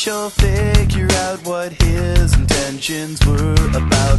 she'll figure out what his intentions were about.